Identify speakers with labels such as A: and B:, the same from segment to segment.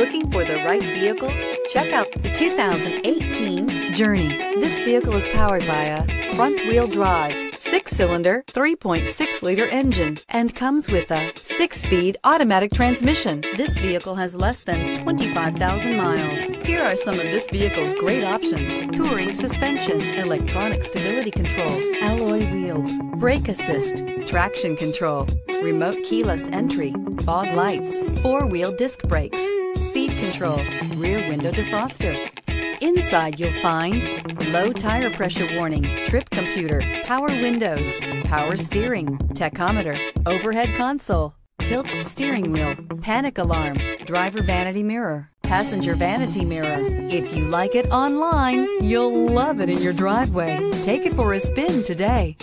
A: Looking for the right vehicle? Check out the 2018 Journey. This vehicle is powered by a front-wheel drive, six-cylinder, 3.6-liter engine, and comes with a six-speed automatic transmission. This vehicle has less than 25,000 miles. Here are some of this vehicle's great options. Touring suspension, electronic stability control, alloy wheels, brake assist, traction control, remote keyless entry, fog lights, four-wheel disc brakes, control, rear window defroster. Inside you'll find low tire pressure warning, trip computer, power windows, power steering, tachometer, overhead console, tilt steering wheel, panic alarm, driver vanity mirror, passenger vanity mirror. If you like it online, you'll love it in your driveway. Take it for a spin today.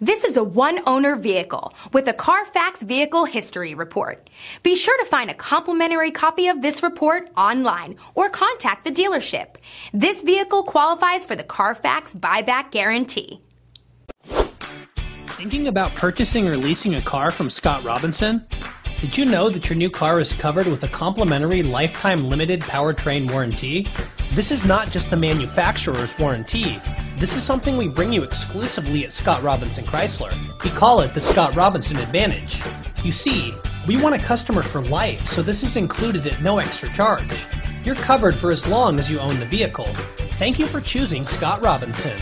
B: This is a one owner vehicle with a Carfax Vehicle History Report. Be sure to find a complimentary copy of this report online or contact the dealership. This vehicle qualifies for the Carfax Buyback Guarantee.
C: Thinking about purchasing or leasing a car from Scott Robinson? Did you know that your new car is covered with a complimentary lifetime limited powertrain warranty? This is not just the manufacturer's warranty. This is something we bring you exclusively at Scott Robinson Chrysler. We call it the Scott Robinson Advantage. You see, we want a customer for life, so this is included at no extra charge. You're covered for as long as you own the vehicle. Thank you for choosing Scott Robinson.